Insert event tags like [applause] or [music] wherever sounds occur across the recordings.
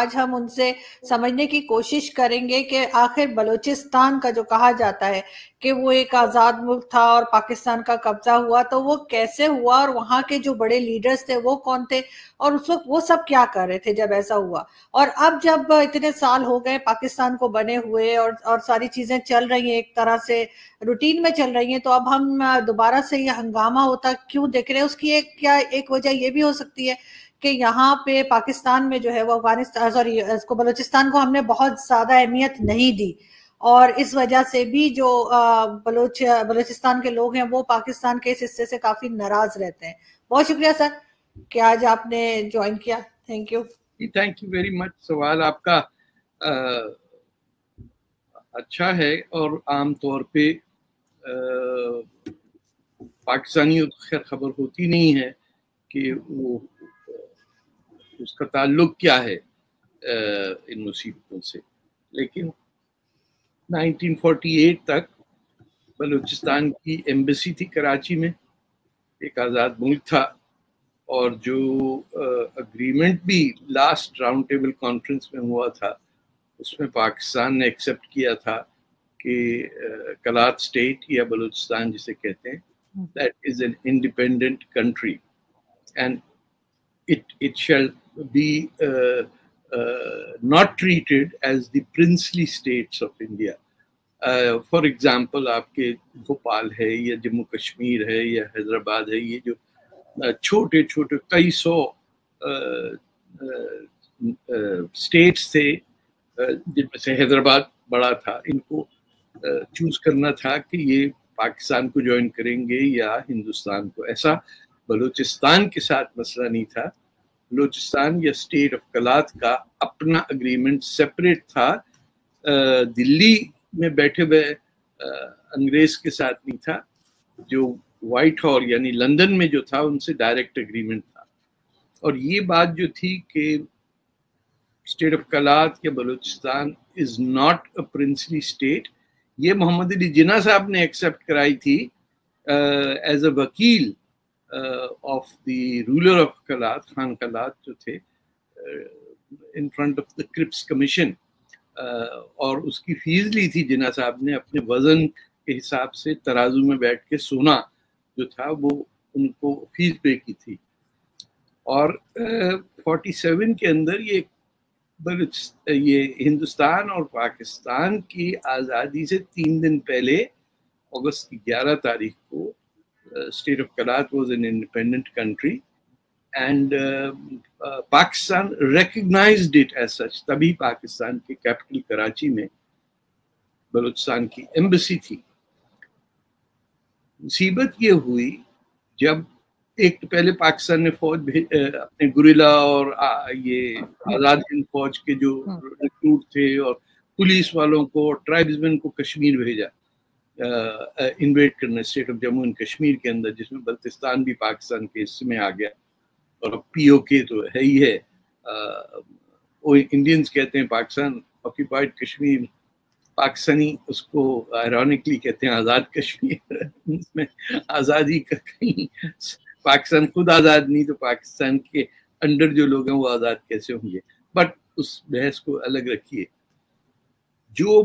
आज हम उनसे समझने की कोशिश करेंगे कि आखिर बलूचिस्तान का जो कहा जाता है कि वो एक आज़ाद मुल्क था और पाकिस्तान का कब्जा हुआ तो वो कैसे हुआ और वहाँ के जो बड़े लीडर्स थे वो कौन थे और उस वक्त वो सब क्या कर रहे थे जब ऐसा हुआ? और अब जब इतने साल हो गए पाकिस्तान को बने हुए और और सारी चीज़ें चल रही हैं, एक तरह से रूटीन में चल रही हैं तो अब हम दोबारा से ये हंगामा होता क्यों देख रहे हैं? उसकी एक, क्या एक वजह ये भी हो सकती है कि यहाँ पे पाकिस्तान में जो है वो अफ़गानिस्तान सॉरी इसको बलूचिस्तान को हमने बहुत ज़्यादा अहमियत नहीं दी। और इस वजह से भी जो बलोच बलूचिस्तान के लोग हैं वो पाकिस्तान के इस हिस्से से काफ़ी नाराज़ रहते हैं। बहुत शुक्रिया सर कि आज आपने ज्वाइन किया? Thank you thank you very much सवाल आपका आ, अच्छा है और आमतौर पे पाकिस्तानियों को खैर खबर होती नहीं है कि वो उसका ताल्लुक क्या है इन मुसीबतों से? लेकिन 1948 तक बलूचिस्तान की एम्बेसी थी कराची में एक आज़ाद मुल्क था और जो अग्रीमेंट भी लास्ट राउंड टेबल कॉन्फ्रेंस में हुआ था उसमें पाकिस्तान ने एक्सेप्ट किया था कि कलात स्टेट या बलूचिस्तान जिसे कहते हैं that is an independent country and it it shall be uh, uh, not treated as the princely states of India. For uh, example आपके भोपाल है या जम्मू कश्मीर है या हैदराबाद है ये जो छोटे छोटे कई सौ स्टेट्स थे जिनमें से हैदराबाद बड़ा था इनको चूज़ करना था कि ये पाकिस्तान को ज्वाइन करेंगे या हिंदुस्तान को ऐसा बलूचिस्तान के साथ मसला नहीं था। बलोचिस्तान या स्टेट ऑफ़ कलात का अपना अग्रीमेंट सेपरेट था। दिल्ली में बैठे हुए अंग्रेज़ के साथ नहीं था। जो वाइट हॉल यानी लंदन में जो था, उनसे डायरेक्ट अग्रीमेंट था। और ये बात जो थी कि स्टेट ऑफ़ कलात या Balochistan is not a princely state ये मोहम्मद अली जिना साहब ने एक्सेप्ट कराई थी एज अ वकील। Of the ruler of Kalat Khan Kalat जो थे in front of the Cripps commission और उसकी फ़ीस ली थी जिना साहब ने अपने वज़न के हिसाब से तराजू में बैठ के सोना जो था वो उनको फ़ीस पे की थी। और फोर्टी uh, सेवन के अंदर ये ये हिंदुस्तान और पाकिस्तान की आज़ादी से तीन दिन पहले अगस्त की ग्यारह तारीख को state of Kalat was an independent country and uh, uh, Pakistan recognized it as such. तभी पाकिस्तान के कैपिटल कराची में बलूचिस्तान की एम्बेसी थी मुसीबत ये हुई जब एक तो पहले पाकिस्तान ने फौज अपने गुरिल्ला और आ, ये आज़ाद हिंद फौज के जो रिक्रूट थे और पुलिस वालों को ट्राइब्समैन को कश्मीर भेजा इन्वेट करना state of Jammu and Kashmir के अंदर, जिसमें बल्तिस्तान भी पाकिस्तान के हिस्से में आ गया। और अब पी के तो है ही है। वो इंडियंस कहते हैं पाकिस्तान ऑक्यूपाइड कश्मीर पाकिस्तानी उसको आयरॉनिकली कहते हैं आज़ाद कश्मीर उसमें आज़ादी का कहीं पाकिस्तान खुद आज़ाद नहीं तो पाकिस्तान के अंडर जो लोग हैं वो आज़ाद कैसे होंगे? बट उस बहस को अलग रखिए। जो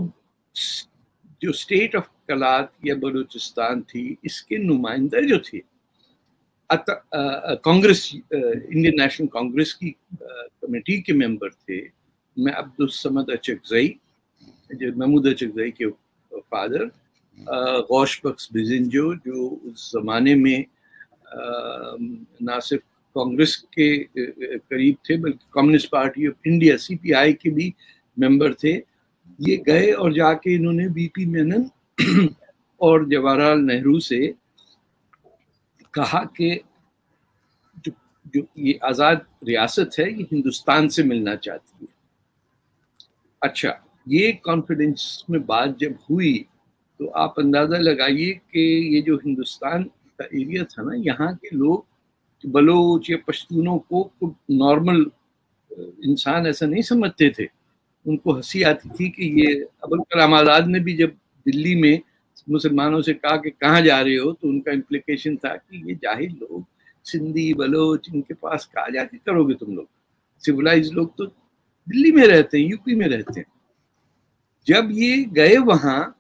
जो स्टेट ऑफ़ कलात या बलूचिस्तान थी, इसके नुमाइंदा जो थे कांग्रेस इंडियन नेशनल कांग्रेस की कमेटी के मेंबर थे, मैं अब्दुल समद अचकजई, जो महमूद अचकजई के फादर गौश बख्श बिजिंजो, जो उस जमाने में ना सिर्फ़ कांग्रेस के करीब थे, बल्कि communist party of India CPI के भी मेंबर थे। ये गए और जाके इन्होंने बीपी मेनन [clears throat] और जवाहरलाल नेहरू से कहा कि जो जो ये आज़ाद रियासत है, ये हिंदुस्तान से मिलना चाहती है। अच्छा ये कॉन्फिडेंस में बात जब हुई तो आप अंदाज़ा लगाइए कि ये जो हिंदुस्तान का एरिया था ना, यहाँ के लोग बलोच या पश्तूनों को नॉर्मल इंसान ऐसा नहीं समझते थे। उनको हँसी आती थी कि ये अबुल कलाम आज़ाद ने भी जब दिल्ली में मुसलमानों से कहा कि कहाँ जा रहे हो तो उनका इम्प्लीकेशन था कि ये ज़ाहिर लोग सिंधी बलोच, इनके पास कहा जाके करोगे तुम लोग? सिविलाइज लोग तो दिल्ली में रहते हैं यूपी में रहते हैं। जब ये गए वहाँ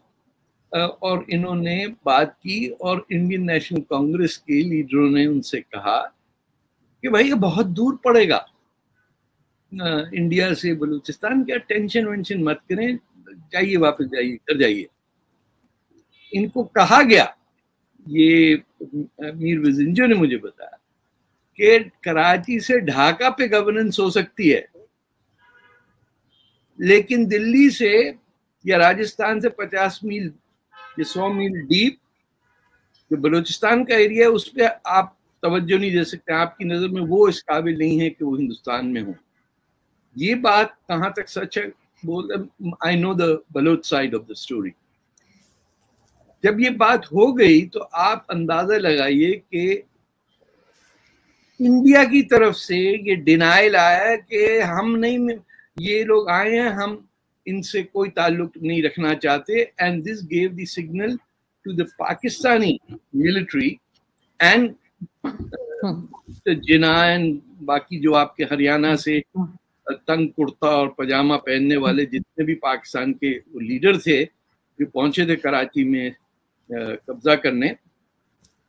और इन्होंने बात की और इंडियन नेशनल कांग्रेस के लीडरों ने उनसे कहा कि भाई ये बहुत दूर पड़ेगा। इंडिया से बलूचिस्तान क्या टेंशन वेंशन मत करें, जाइए वापस जाइए कर जाइए। इनको कहा गया, ये मीर विजिंजो ने मुझे बताया, कि कराची से ढाका पे गवर्नेंस हो सकती है। लेकिन दिल्ली से या राजस्थान से 50 मील, या 100 मील डीप जो बलूचिस्तान का एरिया है, उस पर आप तवज्जो नहीं दे सकते। आपकी नज़र में वो इस काबिल नहीं है कि वो हिंदुस्तान में हो। ये बात कहाँ तक सच है? बोल I know the Baloch side of the story जब ये बात हो गई तो आप अंदाज़ा लगाइए कि इंडिया की तरफ़ से ये डिनाइल आया कि हम नहीं ये लोग आए हैं हम इनसे कोई ताल्लुक नहीं रखना चाहते। And this gave the signal to the Pakistani military and Jinnah and बाकी जो आपके हरियाणा से तंग कुर्ता और पजामा पहनने वाले जितने भी पाकिस्तान के लीडर थे जो पहुँचे थे कराची में कब्जा करने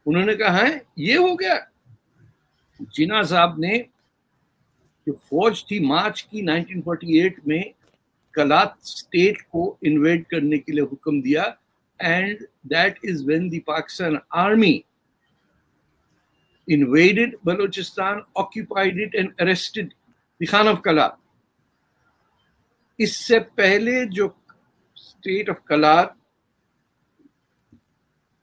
उन्होंने कहा है ये हो गया। जिना साहब ने जो फौज थी मार्च की 1948 में कलात स्टेट को इन्वेड करने के लिए हुक्म दिया and that is when the Pakistan army invaded Balochistan, occupied it and arrested the of Kalat. इससे पहले जो स्टेट ऑफ़ कलार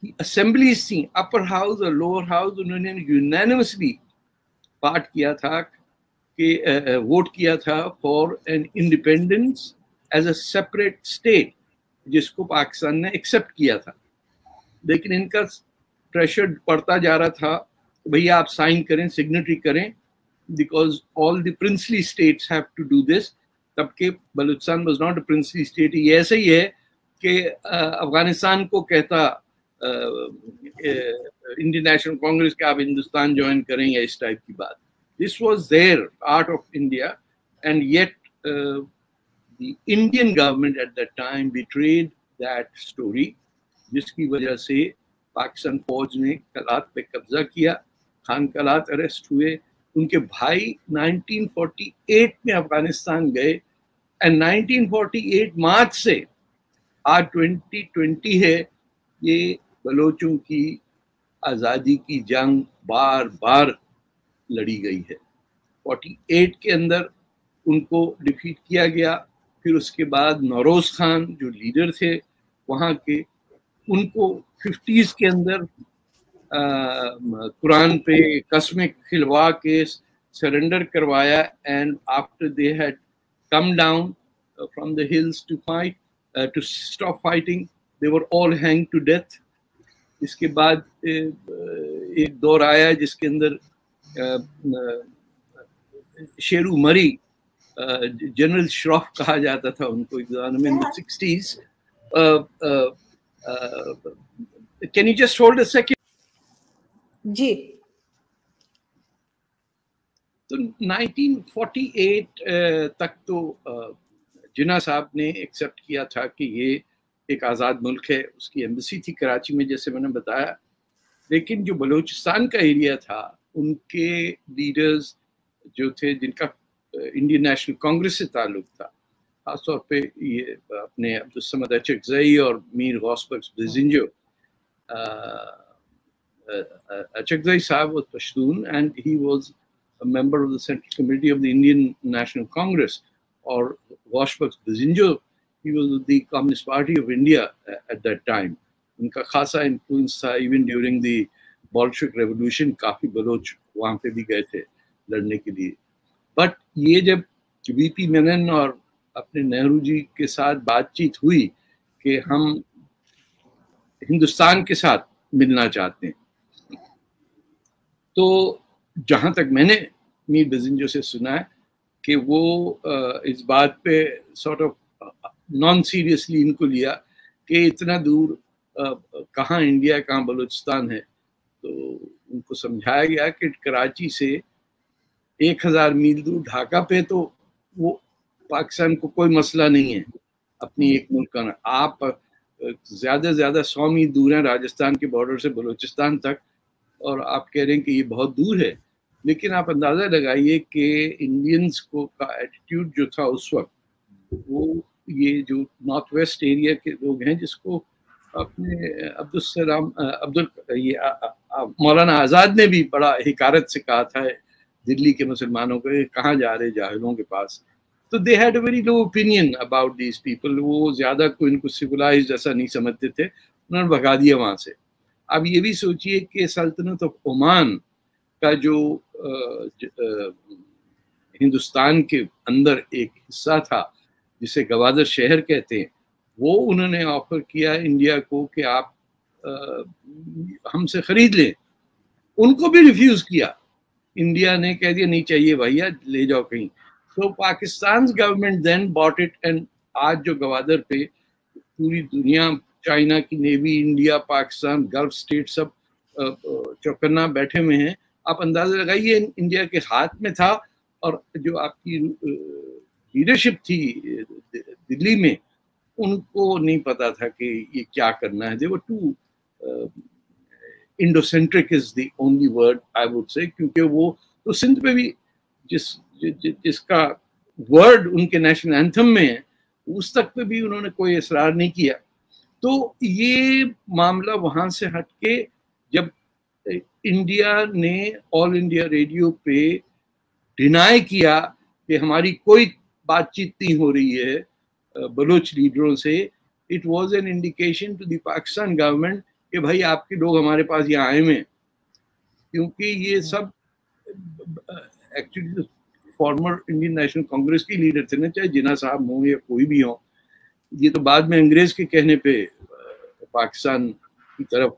की थी अपर हाउस और लोअर हाउस उन्होंने यूनानिमसली पार्ट किया था, कि वोट किया था for an independence as a separate state जिसको पाकिस्तान ने एक्सेप्ट किया था लेकिन इनका प्रेशर पड़ता जा रहा था भैया आप साइन करें सिग्नेटरी करें because all the princely states have to do this तब के Balochistan was not a princely state ये ऐसे ही है कि अफ़गानिस्तान को कहता इंडियन नेशनल कांग्रेस के आप हिंदुस्तान ज्वाइन करें या इस टाइप की बात। This was their art of India and yet the Indian government at that time betrayed that story, जिसकी वजह से पाकिस्तान फौज ने कलात पे कब्जा किया खान कलात अरेस्ट हुए उनके भाई 1948 में अफ़गानिस्तान गए एंड 1948 मार्च से आज 2020 है, ये बलोचों की आज़ादी की जंग बार बार लड़ी गई है। 48 के अंदर उनको डिफीट किया गया, फिर उसके बाद नौरोज खान जो लीडर थे, वहाँ के उनको फिफ्टीज के अंदर कुरान पे कस्में खिलवा के सरेंडर करवाया and after they had come down from the hills to fight to stop fighting they were all hang to death इसके बाद एक दौर आया जिसके अंदर शेरू मरी जनरल श्रॉफ कहा जाता था उनको एग्ज़ाम में sixties can you just hold a जी। तो 1948 तक तो जिना साहब ने एक्सेप्ट किया था कि ये एक आज़ाद मुल्क है, उसकी एम्बेसी थी कराची में, जैसे मैंने बताया। लेकिन जो बलूचिस्तान का एरिया था, उनके लीडर्स जो थे, जिनका इंडियन नेशनल कांग्रेस से ताल्लुक था, खासतौर पे ये अपने अब्दुलसमद अचकजई और Mir गौसबक्स बिजिंजो Achakzai Saab was Pashtun and he was a member of the Central Committee of the Indian National Congress or Washbaks Bizinjo. He was the Communist Party of India at that time. उनका खासा influence था even during the Bolshevik revolution काफ़ी बलोच वहाँ पे भी गए थे लड़ने के लिए बट ये जब वीपी मेनन और अपने नेहरू जी के साथ बातचीत हुई कि हम हिंदुस्तान के साथ मिलना चाहते हैं तो जहाँ तक मैंने मीर बजिंजो से सुना है कि वो इस बात पे सॉर्ट ऑफ़ नॉन सीरियसली इनको लिया कि इतना दूर कहाँ इंडिया है कहाँ बलूचिस्तान है। तो उनको समझाया गया कि कराची से एक हज़ार मील दूर ढाका पे तो वो पाकिस्तान को कोई मसला नहीं है, अपनी एक मुल्क का आप ज़्यादा से ज़्यादा सौ मील दूर हैं राजस्थान के बॉर्डर से बलूचिस्तान तक। और आप कह रहे हैं कि ये बहुत दूर है, लेकिन आप अंदाज़ा लगाइए कि इंडियंस को का एटीट्यूड जो था उस वक्त, वो ये जो नॉर्थ वेस्ट एरिया के लोग हैं जिसको अपने अब्दुल सलाम अब्दुल, ये मौलाना आज़ाद ने भी बड़ा हिकारत से कहा था, दिल्ली के मुसलमानों को कहाँ जा रहे जाहिलों के पास? तो they had a very low opinion about these people वो ज़्यादा को इनको सिविलाइज ऐसा नहीं समझते थे, उन्होंने भगा दिया वहाँ से। अब ये भी सोचिए कि सल्तनत ऑफ़ ओमान का जो हिंदुस्तान के अंदर एक हिस्सा था, जिसे गवादर शहर कहते हैं, वो उन्होंने ऑफ़र किया इंडिया को कि आप हमसे खरीद लें। उनको भी रिफ्यूज किया। इंडिया ने कह दिया, नहीं चाहिए भैया, ले जाओ कहीं। तो Pakistan government then bought it and आज जो गवादर पे पूरी दुनिया चाइना की navy, India, Pakistan, gulf state सब चौकन्ना बैठे हुए हैं। आप अंदाज़ा लगाइए, इंडिया के हाथ में था और जो आपकी लीडरशिप थी दिल्ली में, उनको नहीं पता था कि ये क्या करना है। They were too Indocentric is the only word I would say क्योंकि वो तो सिंध में भी जिस जिसका वर्ड उनके नेशनल एंथम में है, उस तक पे भी उन्होंने कोई इसरार नहीं किया। तो ये मामला वहाँ से हटके जब इंडिया ने ऑल इंडिया रेडियो पे डिनाई किया कि हमारी कोई बातचीत नहीं हो रही है बलोच लीडरों से it was an indication to the Pakistan government कि भाई आपके लोग हमारे पास यहाँ आए हुए क्योंकि ये सब actually former Indian National Congress के लीडर थे ना चाहे जिना साहब हों या कोई भी हो ये तो बाद में अंग्रेज़ के कहने पे पाकिस्तान की तरफ़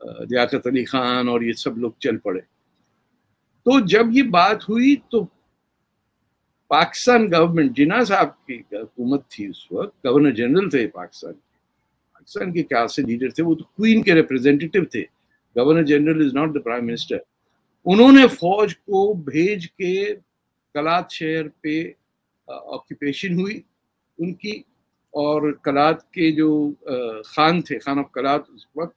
लियाकत अली खान और ये सब लोग चल पड़े। तो जब ये बात हुई तो पाकिस्तान गवर्नमेंट जिना साहब की हुकूमत थी उस वक्त, गवर्नर जनरल थे पाकिस्तान के। पाकिस्तान के क्या से लीडर थे, वो तो क्वीन के रिप्रेजेंटेटिव थे। Governor general is not the prime minister. उन्होंने फौज को भेज के कलात शहर पे ऑक्यूपेशन हुई। उनकी और कलात के जो खान थे, खान ऑफ़ कलात उस वक्त,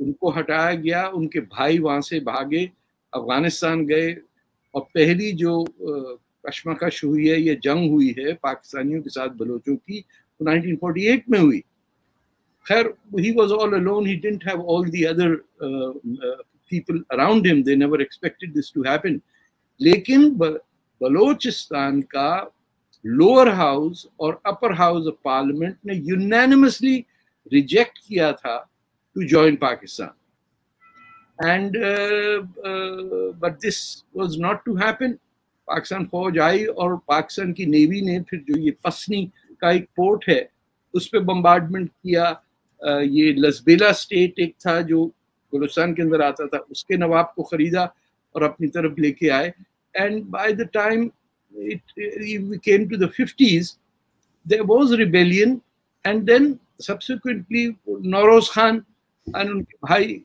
उनको हटाया गया, उनके भाई वहाँ से भागे, अफ़गानिस्तान गए। और पहली जो कश्मकश हुई है, ये जंग हुई है पाकिस्तानियों के साथ बलोचों की तो 1948 में हुई। खैर he was all alone he didn't have all the other people around him they never expected this to happen लेकिन बलोचिस्तान का लोअर हाउस और अपर हाउस ऑफ़ पार्लियामेंट ने यूनानिमसली रिजेक्ट किया था to join Pakistan and but this was not to happen Pakistan फौज आई और पाकिस्तान की नेवी ने फिर जो ये पसनी का एक पोर्ट है उस पर बम्बार्डमेंट किया। Uh, ये लसबेला स्टेट एक था जो बलोचिस्तान के अंदर आता था उसके नवाब को खरीदा और अपनी तरफ़ लेके आए। And by the time it, it, we came to the 50s, there was rebellion, and then subsequently Noroz Khan and उनके भाई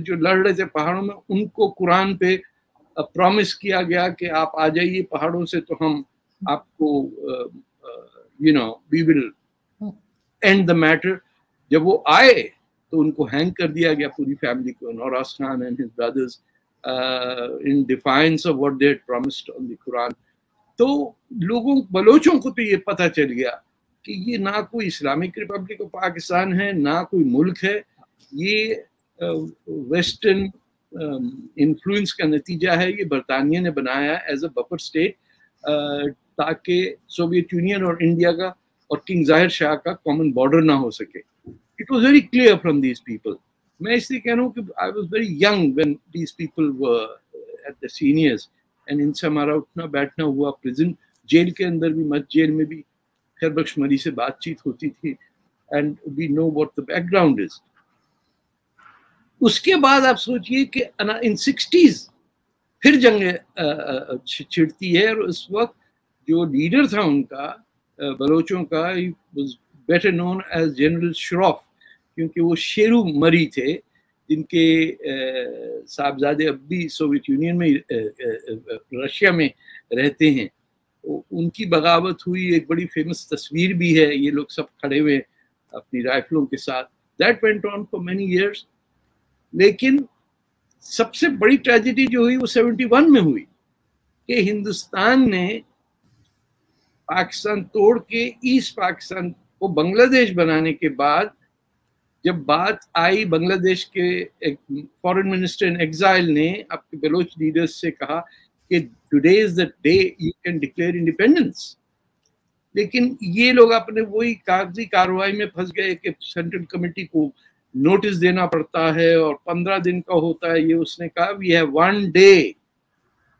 जो लड़ रहे थे पहाड़ों में उनको कुरान पे प्रॉमिस किया गया कि आप आ जाइए पहाड़ों से तो हम आपको you know we will end the matter जब वो आए तो उनको हैंग कर दिया गया पूरी फैमिली को Nauroz Khan and his brothers uh, in defiance of what they had promised on the Quran. तो लोगों, बलोचों को तो ये पता चल गया कि ये ना कोई इस्लामिक रिपब्लिक ऑफ़ पाकिस्तान है, ना कोई मुल्क है। ये वेस्टर्न इन्फ्लुएंस का नतीजा है। ये बरतानिया ने बनाया एज अ बफर स्टेट ताकि सोवियत यूनियन और इंडिया का और किंग ज़ाहिर शाह का कॉमन बॉर्डर ना हो सके। It was very clear from these people मैं इसलिए कह रहा हूँ कि I was very young when these people at the seniors and इनसे हमारा उठना, बैठना हुआ प्रिजन जेल के अंदर भी मत जेल में भी खैर बख्श मरी से बातचीत होती थी and we know what the background is उसके बाद आप सोचिए कि इन सिक्सटीज फिर जंग छिड़ती है, और उस वक्त जो लीडर था उनका बलोचों का better known as general Shroff क्योंकि वो शेरू मरी थे। जिनके साहबजादे अब भी सोवियत यूनियन में रशिया में रहते हैं। उनकी बगावत हुई, एक बड़ी फ़ेमस तस्वीर भी है, ये लोग सब खड़े हुए अपनी राइफलों के साथ। That went on for many years लेकिन सबसे बड़ी ट्रेजिडी जो हुई, वो 71 में हुई, कि हिंदुस्तान ने पाकिस्तान तोड़ के ईस्ट पाकिस्तान को बांग्लादेश बनाने के बाद जब बात आई बांग्लादेश के एक फॉरेन मिनिस्टर इन एग्जाइल ने अपने बलोच लीडर्स से कहा कि today is the day you can declare independence लेकिन ये लोग अपने वही कागज़ी कार्रवाई में फंस गए कि सेंट्रल कमेटी को नोटिस देना पड़ता है और पंद्रह दिन का होता है, ये उसने कहा वी हैव वन डे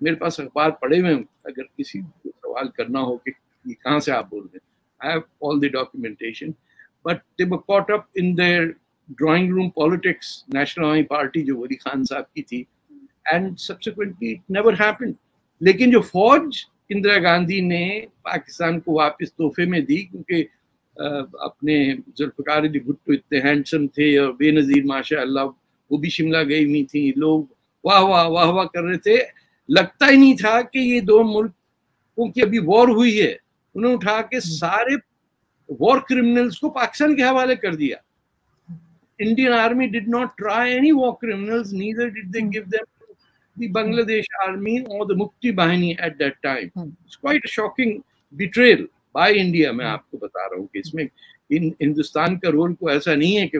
मेरे पास अखबार पड़े हुए हैं, अगर किसी को सवाल करना हो कि ये कहाँ से आप बोल रहे हैं? I have all the documentation but they were caught up in their drawing room politics national army party जो वली खान साहब की थी and subsequently it never happened लेकिन जो फौज इंदिरा गांधी ने पाकिस्तान को वापस तोहफे में दी क्योंकि अपने जुल्फ़कार अली भुट्टो इतने हैंडसम थे और बेनज़ीर माशा अल्लाह वो भी शिमला गई हुई थी लोग वाह वाह वाह वाह कर रहे थे। लगता ही नहीं था कि ये दो मुल्कों की अभी वॉर हुई है। उन्होंने उठा के सारे वॉर क्रिमिनल्स को पाकिस्तान के हवाले कर दिया Indian army did not try any war criminals neither did they give them the Bangladesh army or the Mukti Bahini at that time. Hmm. It's quite a shocking betrayal. By India मैं आपको बता रहा हूँ कि इसमें इन हिंदुस्तान का role को ऐसा नहीं है कि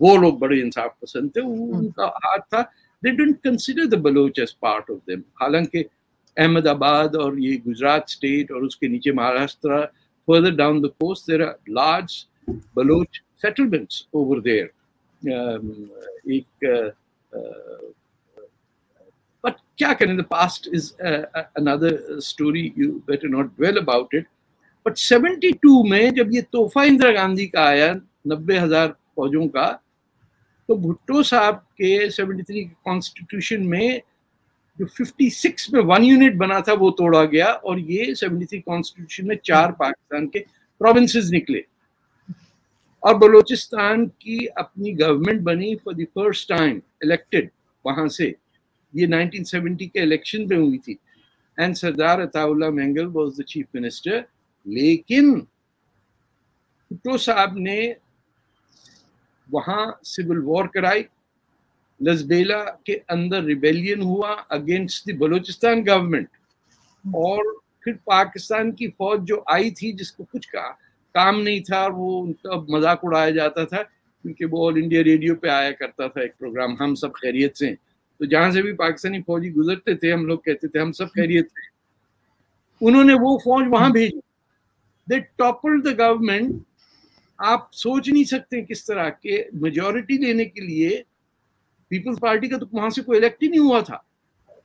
वो लोग बड़े इंसाफ पसंद थे उनका हाथ था they didn't consider the Baloch as part of them हालाँकि अहमदाबाद और ये गुजरात स्टेट और उसके नीचे Maharashtra further down the coast there are large Baloch settlements over there एक बट क्या करें the past is another story you better not dwell about it but 72 में जब ये तोहफा इंदिरा गांधी का आया, नब्बे हज़ार फौजों का तो भुट्टो साहब के 73 के कॉन्स्टिट्यूशन में जो 56 में वन यूनिट बना था, वो तोड़ा गया और ये 73 कॉन्स्टिट्यूशन में चार पाकिस्तान के प्रोविंसेस निकले। और बलूचिस्तान की अपनी गवर्नमेंट बनी for the first time elected वहाँ से। ये 1970 के इलेक्शन में हुई थी। And Sardar Ataullah Mengal was the chief minister लेकिन भुट्टो साहब ने वहाँ सिविल वॉर कराई। लजबेला के अंदर रिबेलियन हुआ अगेंस्ट द बलूचिस्तान गवर्नमेंट और फिर पाकिस्तान की फौज जो आई थी, जिसको कुछ का, काम नहीं था, वो उनका मज़ाक उड़ाया जाता था, क्योंकि वो ऑल इंडिया रेडियो पे आया करता था एक प्रोग्राम हम सब खैरियत से तो जहाँ से भी पाकिस्तानी फौजी गुजरते थे, हम लोग कहते थे, हम सब खैरियत से उन्होंने वो फौज वहाँ भेजी। दे टॉपल द गवर्नमेंट आप सोच नहीं सकते किस तरह के मेजोरिटी लेने के लिए पीपल्स पार्टी का तो वहाँ से कोई इलेक्ट ही नहीं हुआ था।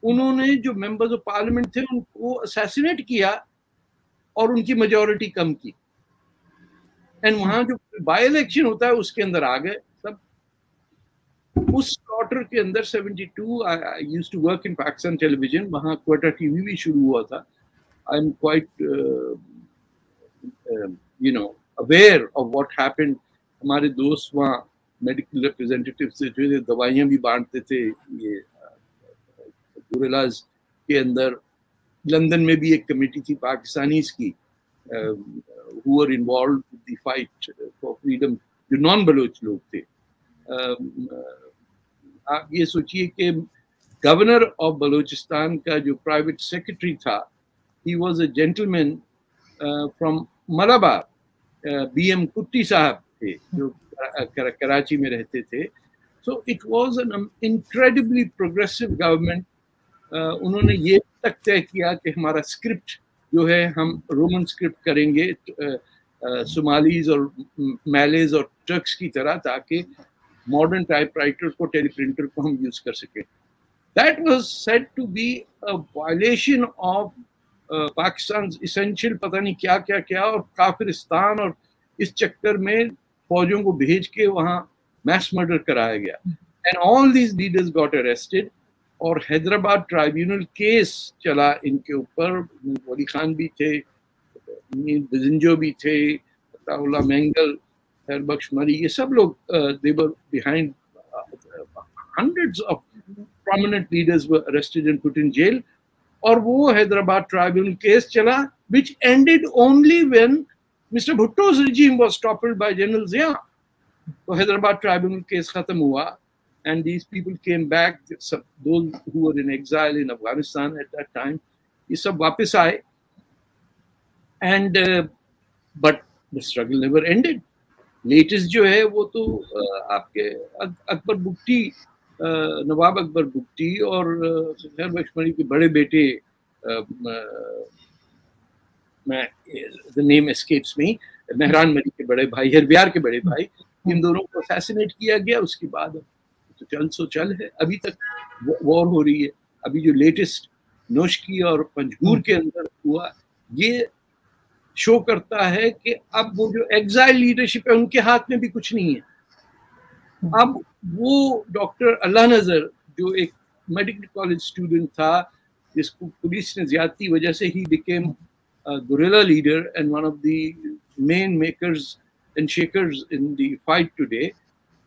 उन्होंने जो मेंबर्स ऑफ़ पार्लियामेंट थे, उनको असैसिनेट किया और उनकी मेजोरिटी कम की। एंड वहाँ जो बाई इलेक्शन होता है, उसके अंदर आ गए सब। उस क्वार्टर के अंदर 72 I used to work in Pakistan television वहाँ क्वार्टर टीवी भी शुरू हुआ था। I am quite you know aware of what happened हमारे दोस्त वहाँ मेडिकल रिप्रेजेंटेटिव से जो है, दवाइयाँ भी बांटते थे ये गुरेलाज के अंदर। लंदन में भी एक कमेटी थी पाकिस्तानी की who are involve fight for freedom जो नॉन बलोच लोग थे। आप ये सोचिए कि गवर्नर ऑफ़ बलूचिस्तान का जो प्राइवेट सेक्रेटरी था he was a gentleman from Malabar B M Kutty sahab. थे जो कराची में रहते थे। So it was an incredibly progressive government उन्होंने ये तक तय किया कि हमारा स्क्रिप्ट जो है हम रोमन स्क्रिप्ट करेंगे सोमालीज और मैलेज और टर्क्स की तरह ताकि मॉडर्न टाइप टाइपराइटर को टेलीप्रिंटर को हम यूज़ कर सकें। That was said to be a violation of Pakistan essential पता नहीं क्या क्या क्या और काफिरिस्तान और इस चक्कर में फौजों को भेज के वहाँ मैस मर्डर कराया गया। And all these leaders got arrested और हैदराबाद ट्राइब्यूनल केस चला इनके ऊपर। वली खान भी थे बिजंजो भी थे अताउल्ला मेंगल बख्श मरी, ये सब लोग they were behind hundreds of prominent leaders were arrested and put in jail और वो हैदराबाद ट्राइब्यूनल केस चला which ended only when mister Bhutto's regime was toppled by general Zia तो हैदराबाद ट्राइब्यूनल केस खत्म हुआ and these people came back in exile in Afghanistan at that time ये सब वापस आए। And but the struggle never ended latest जो है वो तो uh, आपके अकबर बुट्टी uh, नवाब अकबर बुगटी और uh, के बड़े बेटे uh, मैं the name escapes me Mehran Marri के बड़े भाई हरबियार के बड़े भाई, इन दोनों को असैसिनेट किया गया, उसके बाद तो चल सो चल है। अभी तक वॉर हो रही है। अभी जो लेटेस्ट नोशकी और पंजगूर के अंदर हुआ, ये शो करता है कि अब वो जो एग्जाइल लीडरशिप है, उनके हाथ में भी कुछ नहीं है। अब वो डॉक्टर अल्लाह नज़र जो एक मेडिकल कॉलेज स्टूडेंट था, जिसको पुलिस ने ज़्यादा वजह से ही became guerrilla leader and one of the main makers and shakers in the fight today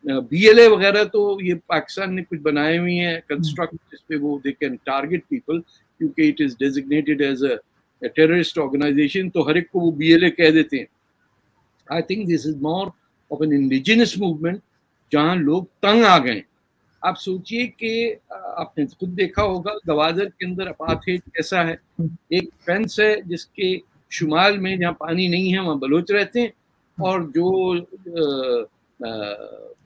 BLA वगैरह तो ये पाकिस्तान ने कुछ बनाए हुए हैं कंस्ट्रक्ट जिसपे वो दे कैन टारगेट पीपल क्योंकि it is designated as a terrorist organisation तो हर एक को वो बीएलए कह देते हैं। I think this is more of an indigenous movement जहाँ लोग तंग आ गए। आप सोचिए कि आपने खुद देखा होगा गवादर के अंदर अपाथेट कैसा है। एक फेंस है जिसके शुमाल में जहाँ पानी नहीं है वहाँ बलोच रहते हैं और जो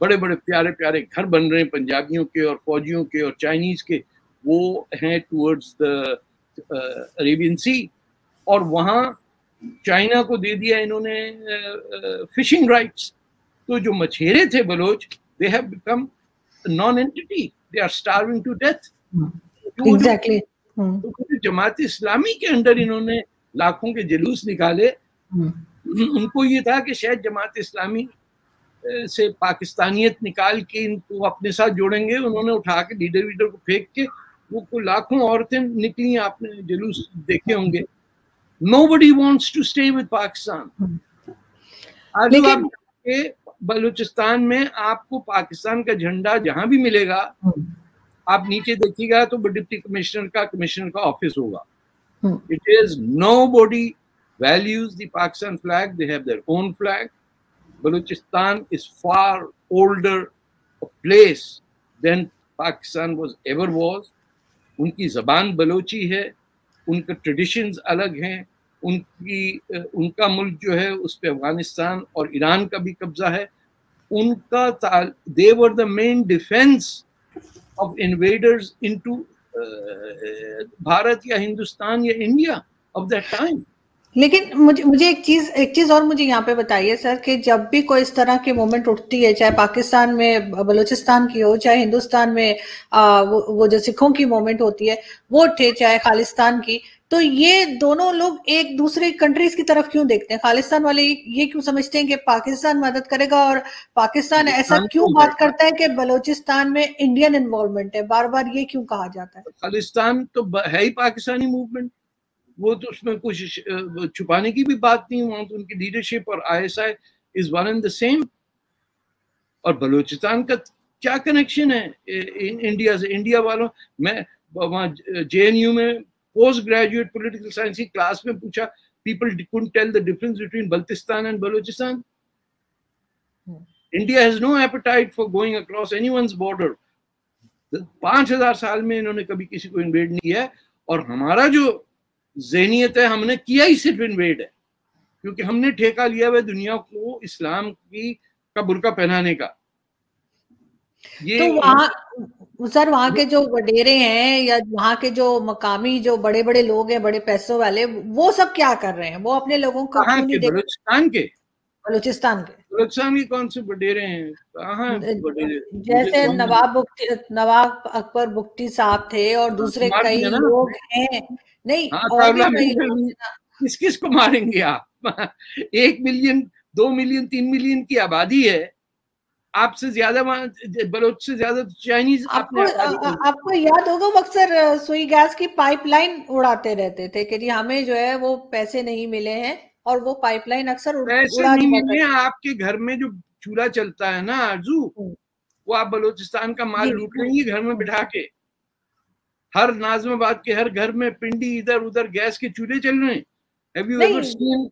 बड़े बड़े प्यारे प्यारे घर बन रहे हैं पंजाबियों के और फौजियों के और चाइनीज़ के वो हैं टूवर्ड्स द अरेबियन सी और वहाँ चाइना को दे दिया इन्होंने फिशिंग राइट्स तो जो मछेरे थे Baloch they have become non entity they are starving to death exactly तो जमात इस्लामी के अंडर इन्होंने लाखों के जुलूस निकाले। Hmm. उनको ये था कि शायद जमात इस्लामी से पाकिस्तानियत निकाल के इनको अपने साथ जोड़ेंगे। उन्होंने उठा के लीडर वीडर को फेंक के वो लाखों औरतें निकली आपने जुलूस देखे होंगे। Nobody wants to stay with Pakistan आज आप बलूचिस्तान में आपको पाकिस्तान का झंडा जहाँ भी मिलेगा हम्म। आप नीचे देखिएगा तो डिप्टी कमिश्नर का कमिश्नर का ऑफ़िस होगा। It is nobody values Pakistan flag they have their own flag Balochistan is far older place than Pakistan was ever was उनकी जबान बलोची है उनके ट्रेडिशंस अलग हैं उनकी उनका मुल्क जो है, उस पर अफ़गानिस्तान और ईरान का भी कब्जा है। उनका they were the main defence of invaders into Bharat या हिंदुस्तान या इंडिया ऑफ़ दैट टाइम लेकिन मुझे मुझे एक चीज़ एक चीज़ और मुझे यहाँ पे बताइए सर कि जब भी कोई इस तरह की मूवमेंट उठती है चाहे पाकिस्तान में बलूचिस्तान की हो चाहे हिंदुस्तान में आ, वो, वो जो सिखों की मूवमेंट होती है वो उठे चाहे खालिस्तान की तो ये दोनों लोग एक दूसरे कंट्रीज़ की तरफ़ क्यों देखते हैं? खालिस्तान वाले ये क्यों समझते हैं कि पाकिस्तान मदद करेगा और पाकिस्तान ऐसा क्यों बात करता है? कि बलोचिस्तान में इंडियन इन्वॉल्वमेंट है? बार बार ये क्यों कहा जाता है? खालिस्तान तो है ही पाकिस्तानी मूवमेंट वो तो उसमें कुछ छुपाने की भी बात नहीं वहाँ तो उनकी लीडरशिप और ISI is one and the same और बलूचिस्तान का क्या कनेक्शन है इन इंडिया से इंडिया वालों? मैं वहाँ जे में पोस्ट ग्रेजुएट पोलिटिकल साइंस की क्लास में पूछा people tell the difference between Baltistan and Balochistan. India has no appetite for going across anyone's border पाँच हज़ार साल में इन्होंने कभी किसी को इन्वेड नहीं किया और हमारा जो जहनीत है हमने किया ही सिर्फ़ इन्वेड है। क्योंकि हमने ठेका लिया हुआ दुनिया को इस्लाम की का बुरका पहनाने का। ये तो वहाँ सर वहाँ के जो वडेरे हैं या वहाँ के जो मकामी जो बड़े बड़े लोग हैं बड़े पैसों वाले वो सब क्या कर रहे हैं? वो अपने लोगों को बलूचिस्तान के? बलूचिस्तान के। बलूचिस्तान के कौन से वडेरे हैं? कहाँ जैसे नवाब नवाब अकबर बुक्टी साहब थे और दूसरे कई लोग हैं। नहीं हाँ, किस किस को मारेंगे आप? [laughs] एक मिलियन दो मिलियन तीन मिलियन की आबादी है। आपसे ज़्यादा बलोच से ज़्यादा चाइनीज़ आपको आपको याद होगा वो अक्सर सुई गैस की पाइपलाइन उड़ाते रहते थे कि जी हमें जो है वो पैसे नहीं मिले हैं और वो पाइपलाइन अक्सर पैसे नहीं मिले आपके घर में जो चूल्हा चलता है ना आरज़ू हम्म। वो आप बलोचिस्तान का माल लूट लेंगे घर में बिठा के। हर नाजमाबाद के हर घर में पिंडी इधर उधर गैस के चूल्हे चल रहे हैं। Ever seen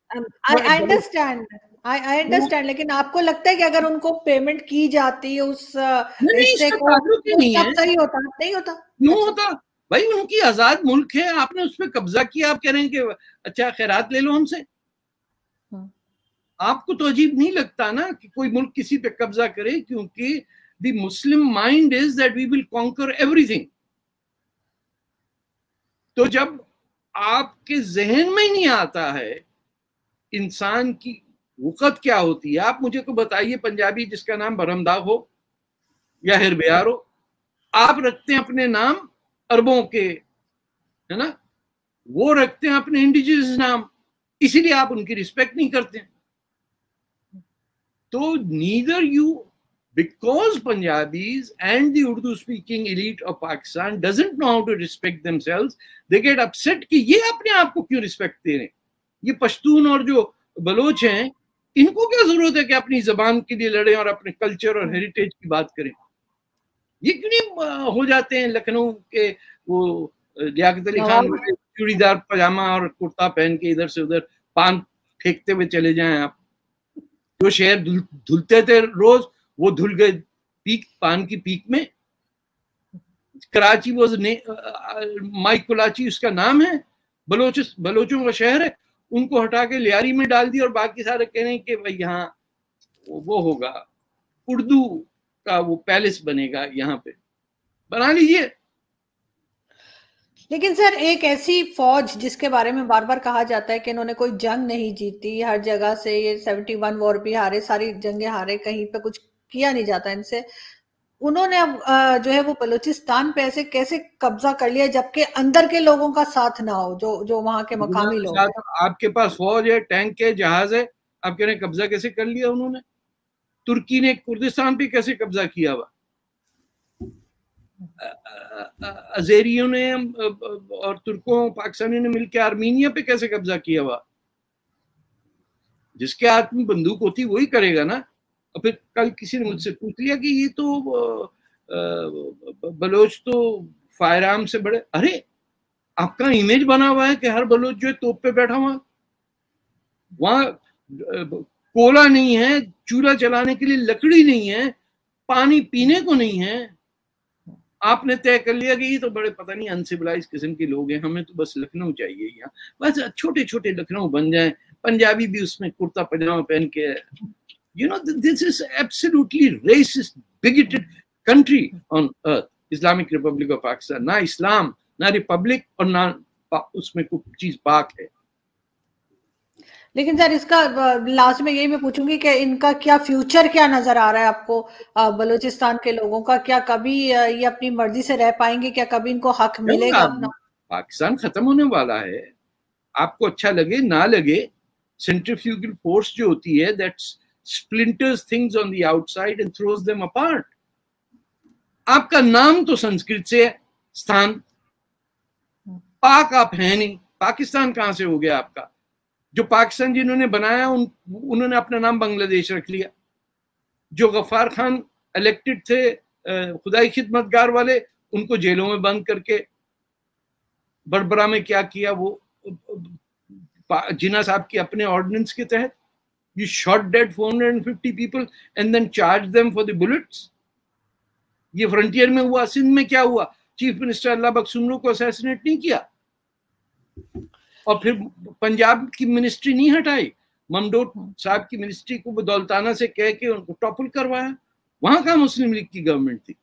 I understand. I I understand लेकिन आपको लगता है कि अगर उनको पेमेंट की जाती उस हिस्से को नहीं है। सही होता नहीं होता। क्यों होता? भाई उनकी आज़ाद मुल्क है आपने उस पर कब्जा किया आप कह रहे हैं कि अच्छा खैरात ले लो हमसे। हाँ। आपको तो अजीब नहीं लगता ना कि कोई मुल्क किसी पे कब्जा करे क्योंकि the Muslim mind is that we will conquer everything तो जब आपके जहन में ही नहीं आता है, इंसान की वक़्त क्या होती है? आप मुझे को बताइए, पंजाबी जिसका नाम बरमदाग हो या हिरबियार हो। आप रखते हैं अपने नाम अरबों के, है ना? वो रखते हैं अपने इंडिजिनस नाम। इसीलिए आप उनकी रिस्पेक्ट नहीं करते तो neither you because Punjabis and the Urdu speaking elite of Pakistan doesn't know how to respect themselves they get upset कि ये अपने आप को क्यों रिस्पेक्ट दे रहे ये पश्तून और जो बलोच हैं इनको क्या ज़रूरत है कि अपनी जबान के लिए लड़े और अपने कल्चर और हेरिटेज की बात करें ये क्यों हो जाते हैं लखनऊ के वो लियाकत अली खान। चूड़ीदार पजामा और कुर्ता पहन के इधर से उधर पान फेंकते हुए चले जाएँ आप जो शहर धुलते थे रोज वो धुल गए पीक, पान की पीक में। कराची वो माइक कुलाची उसका नाम है। बलोच बलोचों का शहर है। उनको हटा के लियारी में डाल दी और बाकी सारे कह रहे हैं कि भाई यहाँ वो होगा। उर्दू का वो पैलेस बनेगा यहाँ पे। बना लीजिए। लेकिन सर, एक ऐसी फौज जिसके बारे में बार बार कहा जाता है कि इन्होंने कोई जंग नहीं जीती, हर जगह से ये सेवेंटी वन वॉर भी हारे, सारी जंगे हारे, कहीं पे कुछ किया नहीं जाता इनसे। उन्होंने अब जो है वो बलूचिस्तान पे ऐसे कैसे कब्जा कर लिया जबकि अंदर के लोगों का साथ ना हो जो जो वहाँ के मकामी लोग आपके पास फौज है टैंक है जहाज़ है आप कह रहे हैं कब्जा कैसे कर लिया उन्होंने? तुर्की ने कुर्दिस्तान पे कैसे कब्जा किया हुआ? अजेरियों ने और तुर्कों पाकिस्तानी ने मिलकर आर्मीनिया पे कैसे कब्जा किया हुआ? जिसके हाथ में बंदूक होती वही करेगा ना? और फिर कल किसी ने मुझसे पूछ लिया कि ये तो बलोच तो फायर आर्म से बड़े। अरे, आपका इमेज बना हुआ है कि हर बलोच जो है तोप पे बैठा हुआ वहाँ कोला नहीं है, चूल्हा चलाने के लिए लकड़ी नहीं है, पानी पीने को नहीं है। आपने तय कर लिया कि ये तो बड़े, पता नहीं अनसिविलाइज किस्म के लोग हैं, हमें तो बस लखनऊ चाहिए यहाँ। बस छोटे छोटे लखनऊ बन जाए, पंजाबी भी उसमें कुर्ता पजामा पहन के You know, this is absolutely racist, bigoted country on earth, Islamic Republic of Pakistan. ना इस्लाम ना रिपब्लिक और ना उसमें कुछ चीज़ पाक है लेकिन सर इसका लास्ट में यही मैं पूछूँगी कि इनका क्या फ्यूचर क्या नज़र आ रहा है आपको बलूचिस्तान के लोगों का? क्या कभी ये अपनी मर्ज़ी से रह पाएँगे? क्या कभी इनको हक मिलेगा पाकिस्तान खत्म होने वाला है। आपको अच्छा लगे ना लगे सेंट्रीफ्यूगल फोर्स जो होती है that's splinters things on the outside and throws them apart. आपका नाम तो संस्कृत से है, स्थान। पाक आप है नहीं, पाकिस्तान कहाँ से हो गया आपका? जो पाकिस्तान जिन्होंने बनाया, उन, उन्होंने अपना नाम बांग्लादेश रख लिया। जो गफ्फार खान इलेक्टेड थे खुदाई खिदमतगार वाले, उनको जेलों में बंद करके बड़बरा में क्या किया वो? जिना साहब की अपने ऑर्डिनेंस के तहत You shot dead 450 people and then charged them for the bullets. ये फ्रंटियर में हुआ, सिंध में क्या हुआ? चीफ मिनिस्टर अल्लाह बख्सुमरू को असैसिनेट नहीं किया। और फिर पंजाब की मिनिस्ट्री नहीं हटाई। ममडोट साहब की मिनिस्ट्री को दौलताना से कह के उनको टॉपल करवाया। वहाँ का मुस्लिम लीग की गवर्नमेंट थी?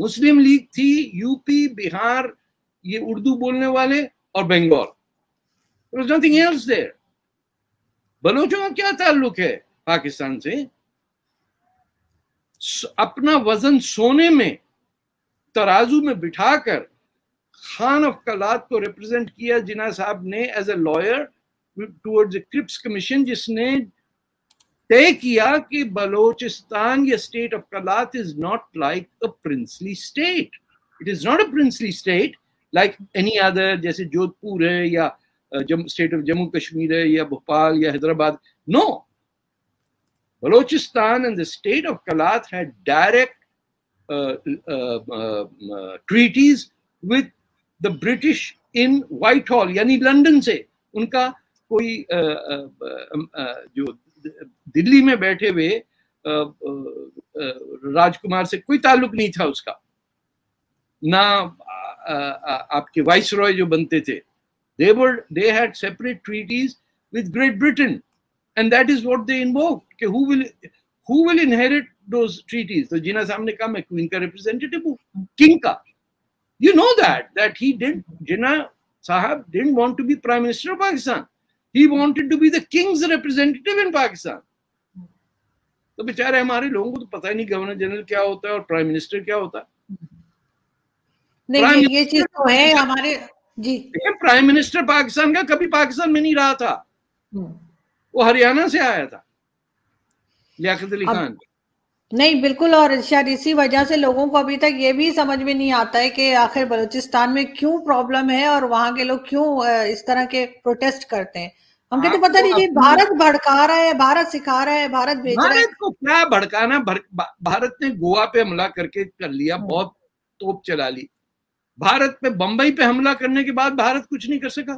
मुस्लिम लीग थी यूपी बिहार ये उर्दू बोलने वाले और बंगाल नथिंग एल्स देयर बलोचों का क्या ताल्लुक है पाकिस्तान से? अपना वज़न सोने में, तराजू में बिठाकर खान ऑफ़ कलात को रिप्रेजेंट किया जिना साहब ने as a lawyer towards Cripps commission जिसने तय किया कि बलोचिस्तान या state of Kalat is not like a princely state it is not a princely state like any other जैसे जोधपुर है या स्टेट ऑफ़ जम्मू कश्मीर है या भोपाल या Hyderabad no state of Kalat had direct uh, uh, uh, treaties with the British in Whitehall यानी London से। उनका कोई जो दिल्ली में बैठे हुए राजकुमार से कोई ताल्लुक नहीं था उसका। ना आपके वाइस रॉय जो बनते थे। they were they had separate treaties with great britain and that is what they invoked कि who will who will inherit those treaties तो जिना साहब ने कहा मैं क्वीन का रिप्रेजेंटेटिव हूँ किंग का you know that that he did जिना साहब didn't want to be prime minister of pakistan he wanted to be the king's representative in pakistan तो बेचारे हमारे लोगों को तो पता ही नहीं गवर्नर जनरल क्या होता है और प्राइम मिनिस्टर क्या होता है नहीं ये चीज तो है हमारे जी। प्राइम मिनिस्टर पाकिस्तान का कभी पाकिस्तान में नहीं रहा था। हम्म। वो हरियाणा से आया था लियाकत अली खान। नहीं बिल्कुल और शायद इसी वजह से लोगों को अभी तक ये भी समझ में नहीं आता है कि आखिर बलूचिस्तान में क्यों प्रॉब्लम है और वहाँ के लोग क्यों इस तरह के प्रोटेस्ट करते हैं? हम कहते पता नहीं जी भारत भड़का रहा है भारत सिखा रहा है भारत भेज रहा है। को क्या भड़काना भारत ने गोवा पे हमला करके कर लिया हम्म। बहुत तोप चला ली। भारत पे बंबई पे हमला करने के बाद भारत कुछ नहीं कर सका।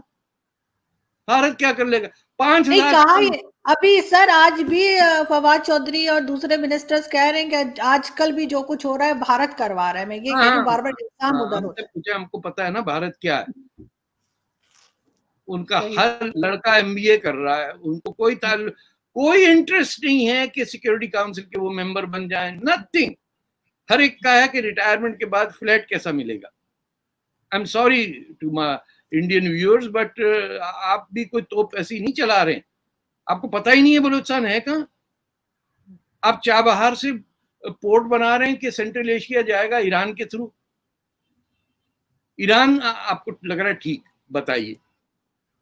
भारत क्या कर लेगा? पाँच हज़ार अभी सर आज भी फवाद चौधरी और दूसरे मिनिस्टर्स कह रहे हैं कि आजकल भी जो कुछ हो रहा है भारत करवा रहा है। मैं ये हाँ, बार बार इल्ज़ाम हाँ, उधर होता है हमको पता है ना भारत क्या है। उनका हर लड़का एमबीए कर रहा है उनको कोई ताल्लुक कोई इंटरेस्ट नहीं है कि सिक्योरिटी काउंसिल के वो मेंबर बन जाए नथिंग हर एक का है कि रिटायरमेंट के बाद फ्लैट कैसा मिलेगा। I am sorry to my Indian viewers but आप भी कोई तोप ऐसी नहीं चला रहे आपको पता ही नहीं है बलोचिस्तान है कहाँ? आप चाबहार से पोर्ट बना रहे हैं कि सेंट्रल एशिया जाएगा ईरान के थ्रू? ईरान आपको लग रहा है ठीक बताइए।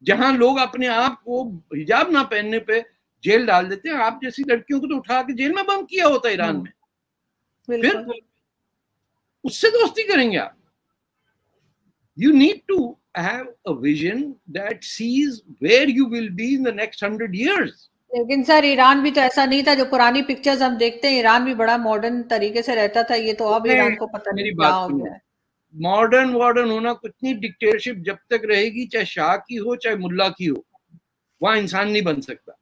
जहाँ लोग अपने आप को हिजाब ना पहनने पे जेल डाल देते हैं आप जैसी लड़कियों को तो उठा के जेल में बंद किया होता है ईरान हम्म। में। फिर उससे दोस्ती करेंगे आप। You need to have a vision that sees where you will be in the next hundred years. लेकिन सर ईरान भी तो ऐसा नहीं था जो पुरानी पिक्चर्स हम देखते हैं ईरान भी बड़ा मॉडर्न तरीके से रहता था ये तो अब ईरान को पता नहीं क्या हो गया मॉडर्न मॉडर्न होना कुछ नहीं डिक्टेटरशिप जब तक रहेगी चाहे शाह की हो चाहे मुल्ला की हो वहाँ इंसान नहीं बन सकता।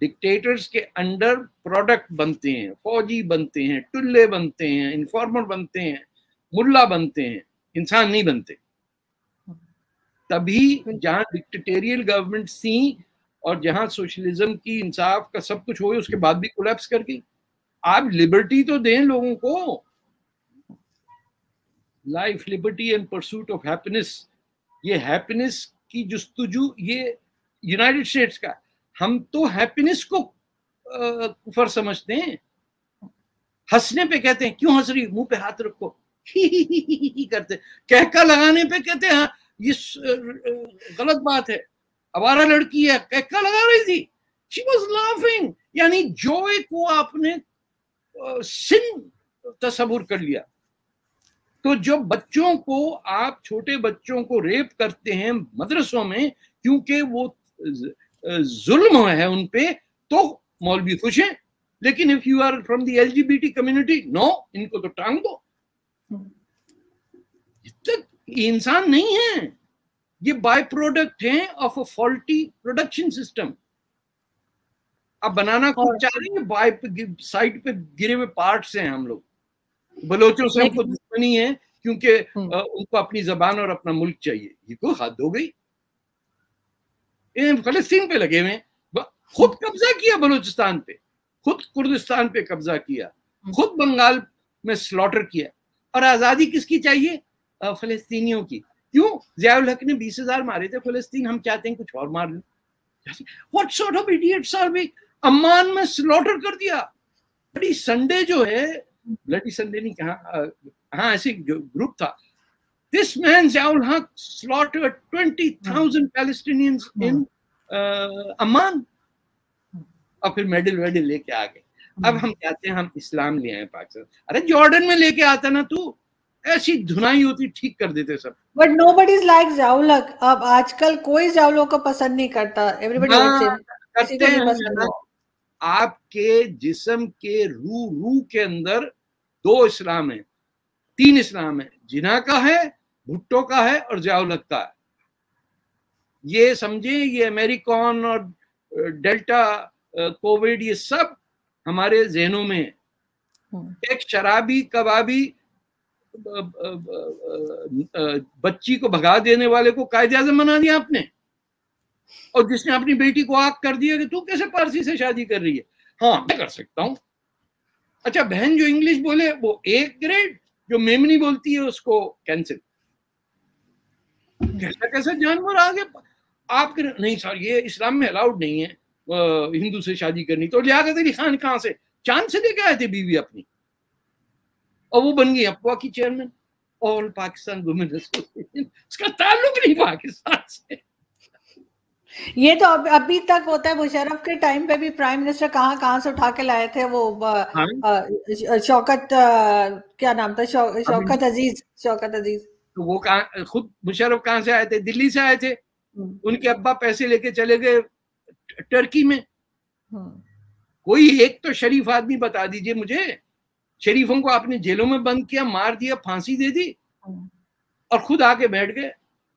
डिक्टेटर्स के अंडर प्रोडक्ट बनते हैं फौजी बनते हैं टुल्ले बनते हैं इन्फॉर्मर बनते हैं मुल्ला बनते हैं। इंसान नहीं बनते। तभी जहाँ डिक्टेरियल गवर्नमेंट सी और जहाँ सोशलिज्म की इंसाफ का सब कुछ हो उसके बाद भी कोलैप्स कर गई। आप लिबर्टी तो दें लोगों को। Life liberty and pursuit of happiness ये हैप्पीनेस की जुस्तुजू ये यूनाइटेड स्टेट्स का। हम तो हैप्पीनेस को कुफर समझते हैं। हंसने पे कहते हैं क्यों हंस रही मुँह पे हाथ रखो। ही [laughs] करते। कहका लगाने पे कहते, हैं ये गलत बात है। अबारा लड़की है, कहका लगा रही थी। शी वॉज़ लाफिंग यानी जोए को आपने सिन तस्वुर कर लिया। तो जो बच्चों को, आप छोटे बच्चों को रेप करते हैं मदरसों में, क्योंकि वो जुल्म है उन पे तो मौलवी खुश हैं। लेकिन if you are from the LGBT community no इनको तो टांग दो। इंसान नहीं है। ये बाय प्रोडक्ट है of a faulty production system अब बनाना खूब चाह रहे हैं बाय साइड पे गिरे हुए पार्ट्स हैं हम लोग। बलोचों से हमको दुश्मनी है क्योंकि हम्म। उनको अपनी जबान और अपना मुल्क चाहिए। ये को हद हो गई। फलस्तीन पे लगे हुए खुद कब्जा किया बलूचिस्तान पे। खुद कुर्दिस्तान पे कब्जा किया। हम्म। खुद बंगाल में स्लॉटर किया। और आज़ादी किसकी चाहिए? फलस्तीनियों की। क्यों? जयाउल हक ने बीस हज़ार मारे थे फलस्तीन हम चाहते हैं कुछ और मार लें। What sort of idiots are we Amman में स्लॉटर कर दिया। ब्लडी संडे जो है ब्लडी संडे नहीं कहा हाँ ऐसे ग्रुप था। दिस मैन जयाउल हक स्लॉटर 20000 पैलेस्टीनियंस इन अम्मान। और फिर मेडल वेडल लेके आ गए। अब हम कहते हैं हम इस्लाम ले आए पाकिस्तान। अरे जॉर्डन में लेके आता ना तू ऐसी धुनाई होती ठीक कर देते सब। But no but is like जाउलक अब आजकल कोई जाउलों को पसंद नहीं करता। एवरीबडी हाँ, करते हैं आपके जिस्म के रू रू के अंदर दो इस्लाम है। तीन इस्लाम है। जिना का है भुट्टो का है और जयाउलक का है। ये समझे ये अमेरिकॉन और डेल्टा कोविड ये सब हमारे जहनों में है। एक शराबी कबाबी बच्ची को भगा देने वाले को कायदे आज़म बना दिया आपने। और जिसने अपनी बेटी को आग कर दिया कि तू कैसे पारसी से शादी कर रही है? हाँ मैं कर सकता हूँ। अच्छा बहन जो इंग्लिश बोले वो एक ग्रेड जो मेमनी बोलती है उसको कैंसिल कैसा कैसा जानवर आगे आपके नहीं सर ये इस्लाम में अलाउड नहीं है। हिंदू से शादी करनी तो लियाकत अली खान कहाँ से? चाँद से लेके आए थे बीवी अपनी। और वो बन गई अफवाह की chairman all Pakistan women association उसका ताल्लुक नहीं पाकिस्तान से। ये तो अब अभी तक होता है मुशरफ के टाइम पे भी प्राइम मिनिस्टर कहाँ कहाँ से उठा के लाए थे वो हाँ? शौकत क्या नाम था? शौ, शौकत अज़ीज़ शौकत अज़ीज़। तो वो कहा खुद मुशरफ कहाँ से आए थे? दिल्ली से आए थे। हम्म। उनके अब्बा पैसे लेके चले गए। टर्की में। हम्म। कोई एक तो शरीफ आदमी बता दीजिए मुझे शरीफों को आपने जेलों में बंद किया मार दिया फांसी दे दी हम्म। और खुद आके बैठ गए।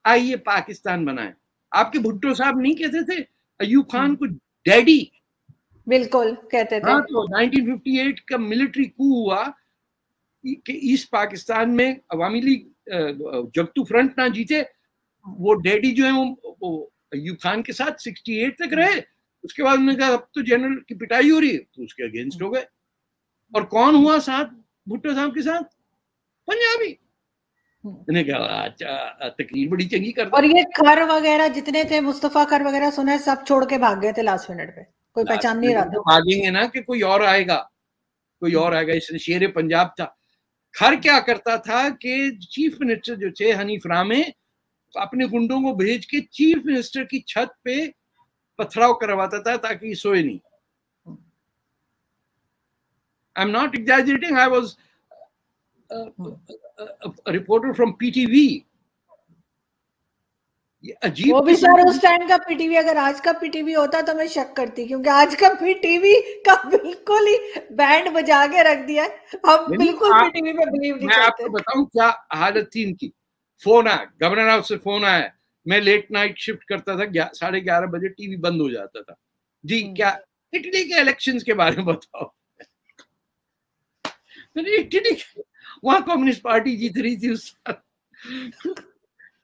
आइए पाकिस्तान बनाए। आपके भुट्टो साहब नहीं कहते थे? अयूब खान हम्म। को डैडी। बिल्कुल कहते थे। हाँ तो 1958 का मिलिट्री कू हुआ कि ईस्ट पाकिस्तान में अवामी लीग जगतू फ्रंट ना जीते वो डैडी जो है वो, वो अयूब खान के साथ 68 तक रहे। उसके बाद उन्होंने कहा अब तो जनरल की पिटाई हो रही है। तो उसके अगेंस्ट हो गए। और कौन हुआ साथ भुट्टो साहब के साथ? पंजाबी। मैंने कहा अच्छा तकरीर बड़ी चंगी कर और ये खर वगैरह जितने थे मुस्तफ़ा खर वगैरह सुने सब छोड़ के भाग गए थे लास्ट मिनट पे। कोई पहचान नहीं रहा था। भागेंगे ना कि कोई और आएगा। कोई और आएगा इसने शेर पंजाब था। खर क्या करता था कि चीफ मिनिस्टर जो थे हनीफ रामे अपने गुंडों को भेज के चीफ मिनिस्टर की छत पे पथराव करवाता था ताकि सोए नहीं। I am not exaggerating I was reporter from PTV अजीब वो भी सर उस टाइम का पीटीवी अगर आज का पीटीवी होता तो मैं शक करती क्योंकि आज का पीटीवी का बिल्कुल ही बैंड बजा के रख दिया हम बिल्कुल पीटीवी में बिलीव नहीं करते। मैं आपको बताऊँ क्या हालत थी इनकी। फ़ोन आया गवर्नर हाउस से फ़ोन आया। मैं लेट नाइट शिफ्ट करता था साढ़े ग्यारह बजे टीवी बंद हो जाता था। जी हम्म। क्या इटली के इलेक्शन के बारे में बताओ? इटली वहाँ कम्युनिस्ट पार्टी जीत रही थी उस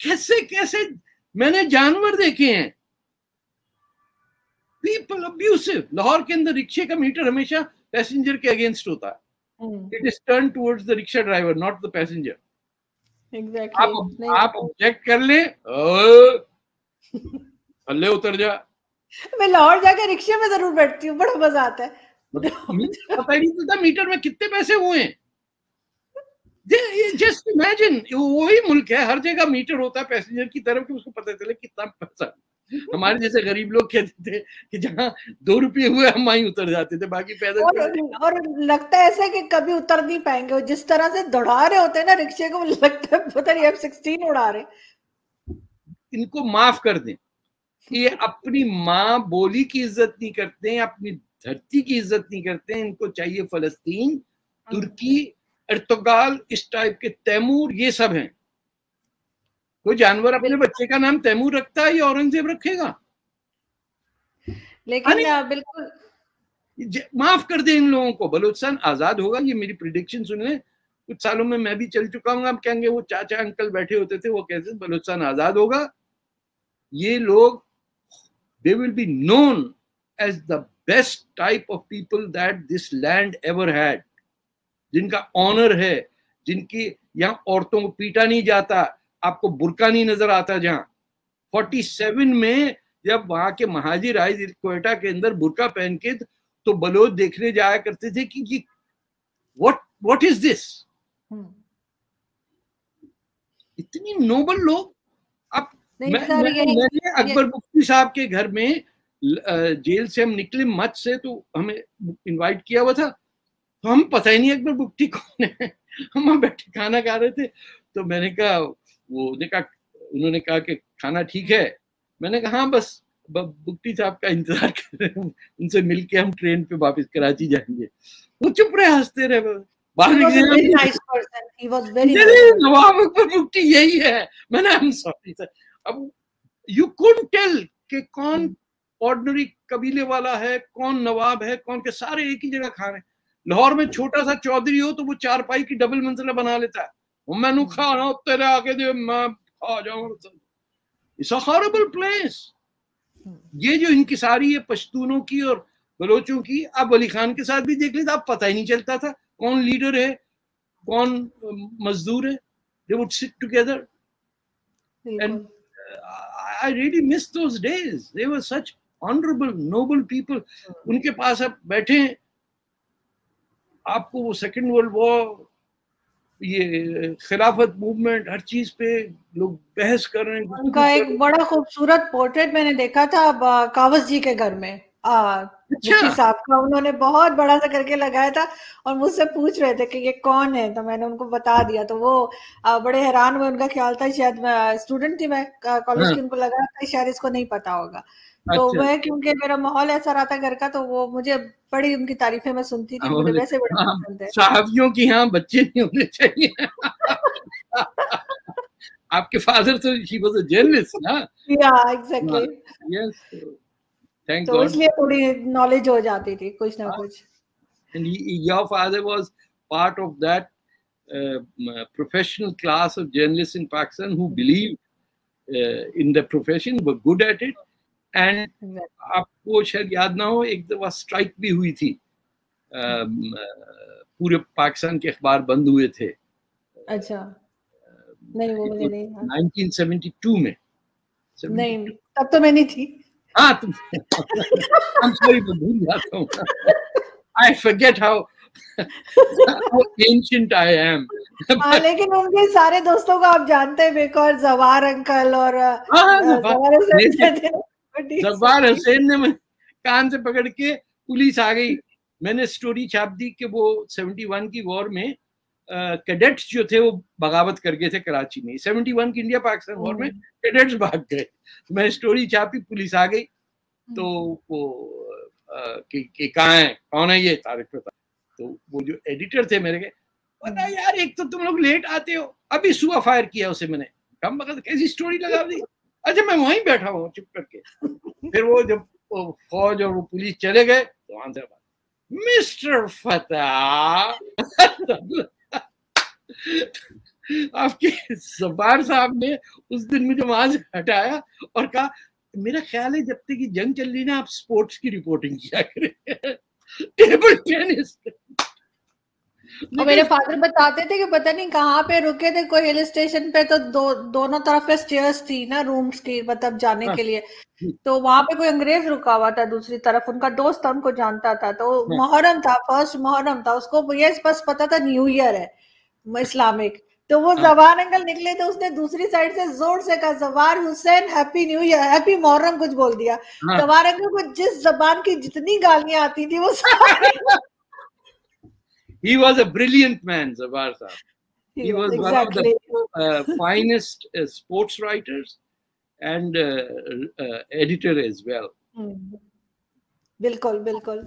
कैसे कैसे? मैंने जानवर देखे हैं। पीपल अब्यूसिव लाहौर के अंदर रिक्शे का मीटर हमेशा पैसेंजर के अगेंस्ट होता है। It is turn towards the rickshaw driver not the passenger exactly. आप आप ऑब्जेक्ट कर ले थल्ले उतर जा। मैं लाहौर जाके रिक्शे में ज़रूर बैठती हूँ बड़ा मज़ा आता है। मतलब पता ही नहीं चलता मीटर में कितने पैसे हुए हैं। जस्ट इमेजिन वही मुल्क है हर जगह मीटर होता है पैसेंजर की तरफ़ कि उसको पता चले कितना पैसा। हमारे जैसे गरीब लोग कहते थे कि जहाँ दो रुपये हुए हम वहीं उतर जाते थे बाकी पैदल और, और लगता है ऐसा कि कभी उतर नहीं पाएँगे जिस तरह से दौड़ा रहे होते हैं ना रिक्शे को लगता है पता नहीं एफ़ सिक्सटीन उड़ा रहे इनको माफ़ कर दें कि ये अपनी माँ बोली की इज़्ज़त नहीं करते हैं अपनी धरती की इज़्ज़त नहीं करते हैं इनको चाहिए फलस्तीन हाँ। तुर्की अर्तगाल इस टाइप के तैमूर ये सब हैं। कोई जानवर अपने बच्चे का नाम तैमूर रखता है या औरंगज़ेब रखेगा? लेकिन बिल्कुल। माफ़ कर दे इन लोगों को बलूचिस्तान आज़ाद होगा ये मेरी प्रिडिक्शन सुन ले। कुछ सालों में मैं भी चल चुका हूँ आप कहेंगे वो चाचा अंकल बैठे होते थे वो कहते बलूचिस्तान आज़ाद होगा। ये लोग they will be known as the best type of people that this land ever had जिनका ऑनर है जिनकी यहाँ औरतों को पीटा नहीं जाता आपको बुरका नहीं नज़र आता जहाँ। 47 में जब वहाँ के महाजिर आए कोयटा के अंदर बुरका पहन के तो बलोच देखने जाया करते थे कि ये व्हाट व्हाट इज़ दिस इतनी नोबल लोग। अब मैं, मैं, मैंने अकबर मुफ्ती साहब के घर में जेल से हम निकले मत से तो हमें इनवाइट किया हुआ था। तो हम पता ही नहीं अकबर मुफ्ती कौन है। [laughs] हम वहाँ बैठे खाना खा रहे थे। तो मैंने कहा वो कहा उन्होंने कहा कि खाना ठीक है। मैंने कहा हाँ बस बुक्टी साहब का इंतज़ार कर रहे हैं। उनसे मिलके हम ट्रेन पे वापस कराची जाएँगे। वो चुप रहे हँसते रहे। नवाब अकबर भुट्टी यही है। मैंने आई एम सॉरी सर अब यू कुड टेल कि कौन ऑर्डिनरी कबीले वाला है कौन नवाब है कौन के सारे एक ही जगह खा रहे हैं। लाहौर में छोटा सा चौधरी हो तो वो चार पाई की डबल मंजिला बना लेता है। मैनू खाना तेरे आके दे मैं खा जाऊँ इट्स अ हॉरिबल प्लेस ये जो इनकिसारी है पश्तूनों की और बलोचों की आप अली खान के साथ भी देख लेते आप पता ही नहीं चलता था कौन लीडर है कौन मजदूर है they would sit together and I really miss those days they were such honourable noble people उनके पास आप बैठे आपको वो सेकेंड वर्ल्ड वॉर ये खिलाफत मूवमेंट हर चीज़ पे लोग बहस कर रहे हैं उनका एक बड़ा खूबसूरत पोर्ट्रेट मैंने देखा था कावस जी के घर में। अच्छा। साहब का उन्होंने बहुत बड़ा सा करके लगाया था और मुझसे पूछ रहे थे कि ये कौन है तो मैंने उनको बता दिया। तो वो बड़े हैरान हुए उनका ख्याल था शायद स्टूडेंट थी मैं कॉलेज हाँ। की उनको लगा था शायद इसको नहीं पता होगा। तो अच्छा। वह क्योंकि मेरा माहौल ऐसा रहा था घर का तो वो मुझे बड़ी उनकी तारीफें मैं सुनती थी मुझे वैसे बड़े हाँ, पसंद है। साहबियों की यहाँ बच्चे नहीं होने चाहिए। आपके फादर तो ही वाज अ जर्नलिस्ट ना। या एग्जैक्टली यस तो इसलिए थोड़ी नॉलेज हो जाती थी कुछ ना। कुछ। And your father was part of that professional class of journalists in Pakistan who believe uh, in the profession, were good at it, and आपको शायद याद ना हो एक दफ़ा स्ट्राइक भी हुई थी। पूरे पाकिस्तान के अखबार बंद हुए थे। अच्छा। नहीं वो मुझे नहीं 1972 में। नहीं तब तो मैं नहीं थी। हाँ तुम I'm sorry मैं भूल जाता हूँ। I forget how how ancient I am. हाँ लेकिन उनके सारे दोस्तों को आप जानते हैं बेकार जवार अंकल और हाँ, जवार हुसैन ने कान से पकड़ के पुलिस आ गई। मैंने स्टोरी छाप दी कि वो 71 की वॉर में कैडेट्स जो थे वो बगावत कर गए थे कराची में। 71 की इंडिया पाकिस्तान वॉर में कैडेट्स। भाग गए। तो मैं स्टोरी छापी पुलिस आ गई तो हम्म। वो कि कहाँ है? कौन है ये? तारिक प्रताप तो वो जो एडिटर थे मेरे के पता हम्म। यार एक तो तुम लोग लेट आते हो। अभी सुबह फायर किया उसे मैंने। कम वक्त कैसी स्टोरी लगा दी? अच्छा मैं वहीं बैठा हुआ चुप करके। फिर वो जब फौज और वो पुलिस चले गए तो वहाँ से मिस्टर फतेह आपके सफार साहब ने उस दिन मुझे वहाँ से हटाया और कहा मेरा ख्याल है जब तक जंग चल रही ना आप स्पोर्ट्स की रिपोर्टिंग किया करें। टेबल टेनिस और मेरे फादर बताते थे कि पता नहीं कहाँ पे रुके थे कोई हिल स्टेशन पे तो दो दोनों तरफ़ पे स्टेयर्स थी ना रूम्स की मतलब जाने हाँ। के लिए। तो वहाँ पे कोई अंग्रेज़ रुका हुआ था दूसरी तरफ़ उनका दोस्त था उनको जानता था। तो हाँ। मोहरम था फ़र्स्ट मोहरम था। उसको ये बस पता था न्यू ईयर है। इस्लामिक तो वो हाँ। जवान अंकल निकले तो उसने दूसरी साइड से ज़ोर से कहा Jawar Hussain happy new year happy Muharram कुछ बोल दिया जवार अंकल को जिस जबान की जितनी गालियाँ आती थी वो सारी he was a brilliant man, Zabar Saab. He, he was, was exactly. one of the uh, finest uh, sports writers and uh, uh editor as well. Mm. बिल्कुल बिल्कुल